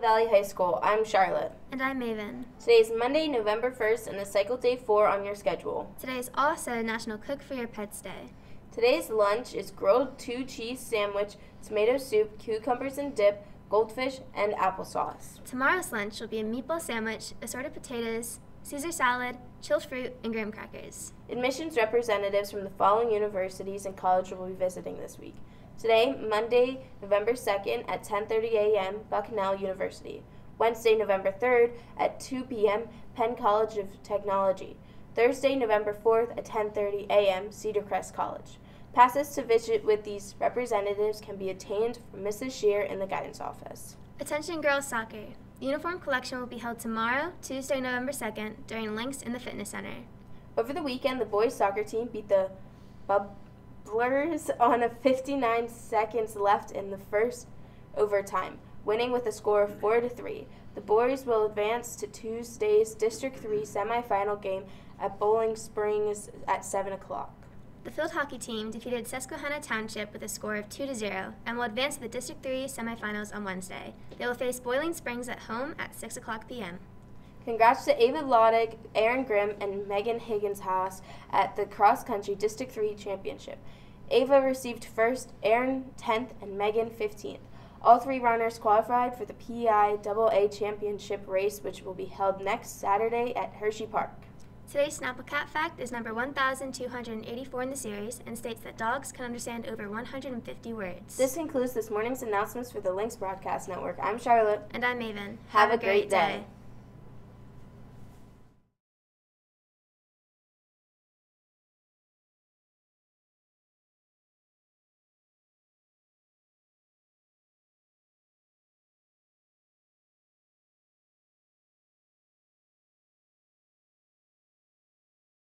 Valley High School. I'm Charlotte. And I'm Maven. Today is Monday, November 1st, and is cycle day 4 on your schedule. Today is also National Cook for Your Pets Day. Today's lunch is grilled two cheese sandwich, tomato soup, cucumbers and dip, goldfish, and applesauce. Tomorrow's lunch will be a meatball sandwich, assorted potatoes, Caesar salad, chilled fruit, and graham crackers. Admissions representatives from the following universities and colleges will be visiting this week. Today, Monday, November 2nd at 10:30 a.m., Bucknell University. Wednesday, November 3rd at 2 p.m., Penn College of Technology. Thursday, November 4th at 10:30 a.m., Cedar Crest College. Passes to visit with these representatives can be obtained from Mrs. Shear in the guidance office. Attention girls soccer. The uniform collection will be held tomorrow, Tuesday, November 2nd, during Lynx in the Fitness Center. Over the weekend, the boys soccer team beat the Bub Blurs on a 59 seconds left in the first overtime, winning with a score of 4 to 3. The boys will advance to Tuesday's District 3 semifinal game at Boiling Springs at 7 o'clock. The field hockey team defeated Susquehanna Township with a score of 2 to 0 and will advance to the District 3 semifinals on Wednesday. They will face Boiling Springs at home at 6 o'clock p.m. Congrats to Ava Loddick, Aaron Grimm, and Megan Higgins Haas at the Cross Country District 3 Championship. Ava received first, Aaron 10th, and Megan 15th. All three runners qualified for the PIAA Championship race, which will be held next Saturday at Hershey Park. Today's Snapple Cat fact is number 1,284 in the series and states that dogs can understand over 150 words. This concludes this morning's announcements for the Lynx Broadcast Network. I'm Charlotte. And I'm Maven. Have, Have a, great, great day. day.